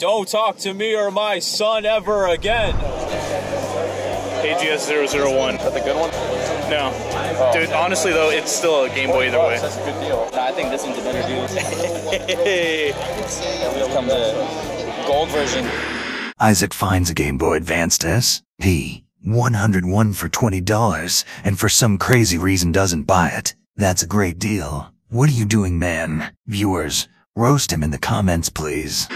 Don't talk to me or my son ever again. AGS 001. Is that the good one? No. Oh. Dude, honestly though, it's still a Game Boy either oh, way. That's a good deal. I think this one's a better deal. Hey. Come the gold version. Isaac finds a Game Boy Advanced SP 101 for $20 and for some crazy reason doesn't buy it. That's a great deal. What are you doing, man? Viewers, roast him in the comments, please.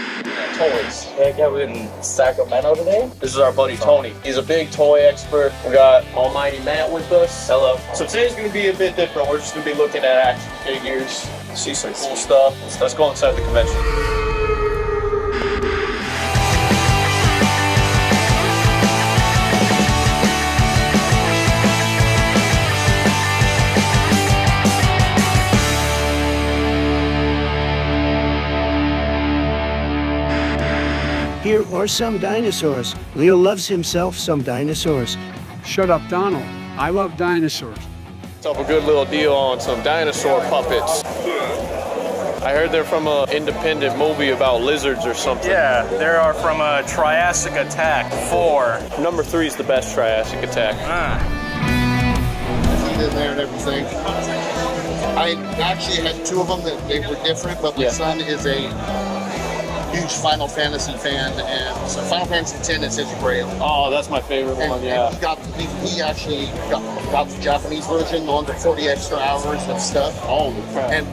Toys. Yeah, we're in Sacramento today. This is our buddy Tony. He's a big toy expert. We got Almighty Matt with us. Hello. So today's gonna be a bit different. We're just gonna be looking at action figures, see some cool stuff. Let's go inside the convention. Here are some dinosaurs. Leo loves himself some dinosaurs. Shut up, Donald. I love dinosaurs. Let's a good little deal on some dinosaur puppets. I heard they're from an independent movie about lizards or something. Yeah, they are from a Triassic Attack 4. Number three is the best Triassic attack. Ah. in there and everything. I actually had two of them that they were different, but my Yeah. son is a huge Final Fantasy fan, and so Final Fantasy X is his grail. Oh, that's my favorite And, one, and yeah. he got he, he actually got, got the Japanese version, the one with 40 extra hours and stuff. Oh, crap. And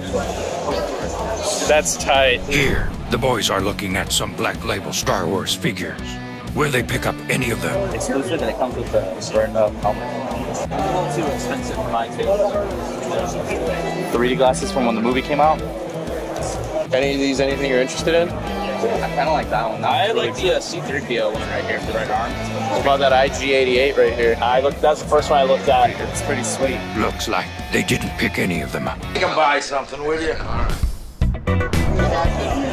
That's tight. Here, the boys are looking at some Black Label Star Wars figures. Will they pick up any of them? Exclusive and it comes with the starting up uh, helmet. A little too expensive for my taste. 3D glasses from when the movie came out. Any of these, anything you're interested in? I kind of like that one. I like the uh, C3PO one right here for the right arm. What about that IG88 right here? I looked. That's the first one I looked at. It's pretty sweet. Looks like they didn't pick any of them. Up. You can buy something, will you?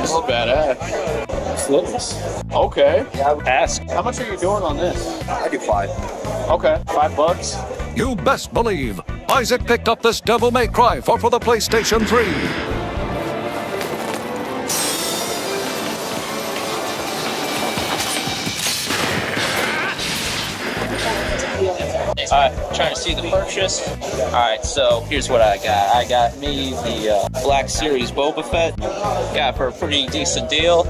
This is badass. Slips. Okay. Ask. How much are you doing on this? I do five. Okay, five bucks. You best believe Isaac picked up this Devil May Cry for, for the PlayStation 3. Trying to see the purchase. Alright, so here's what I got. I got me the uh, Black Series Boba Fett. Got for a pretty decent deal.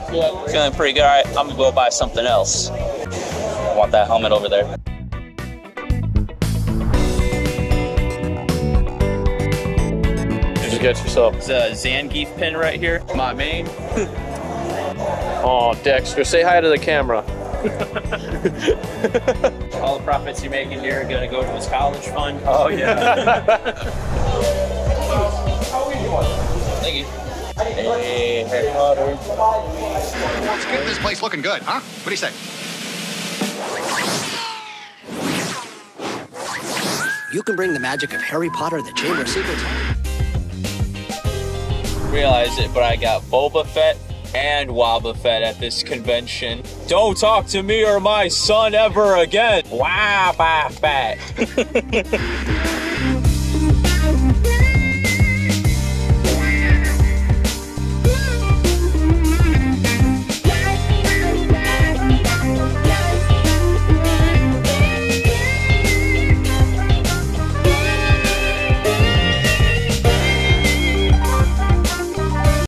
Feeling pretty good. Alright, I'm gonna go buy something else. I want that helmet over there. Get yourself? It's a Zangief pin right here. My main. Oh, Dexter, say hi to the camera. All the profits you're making here are gonna go to his college fund. Oh, yeah. Thank you. Hey, Harry Potter. Let's get this place looking good, huh? What do you say? You can bring the magic of Harry Potter and the Chamber of Secrets. Realize it, but I got Boba Fett and Wobba Fett at this convention. Don't talk to me or my son ever again. Wobba Fett.